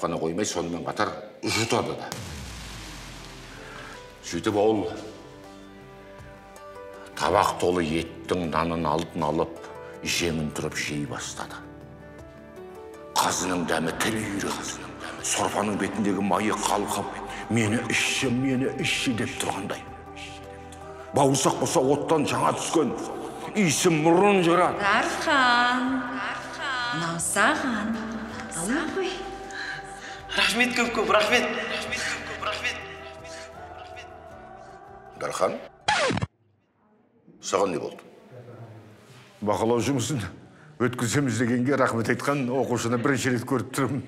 қана қоймай сонымен қатар жұтады да. Сөйтіп ол табақ толы еттің нанын алдын алып жеңін тұрып жей бастады. Қазының дәмі тіл үйіреді сорпаның бетіндегі майы қалқып мені ішші мені ішші деп тұрғандай. Бауырсақ болса оттан жаңа түскен. Иісі мұрын жырады. Дархан. Мынау саған. Рахмет көп көп рахмет рахмет көп көп рахмет дархан саған не болды бақылау жұмысын өткіземіз дегенге рахмет айтқан оқушыны бірінші рет көріп тұрмын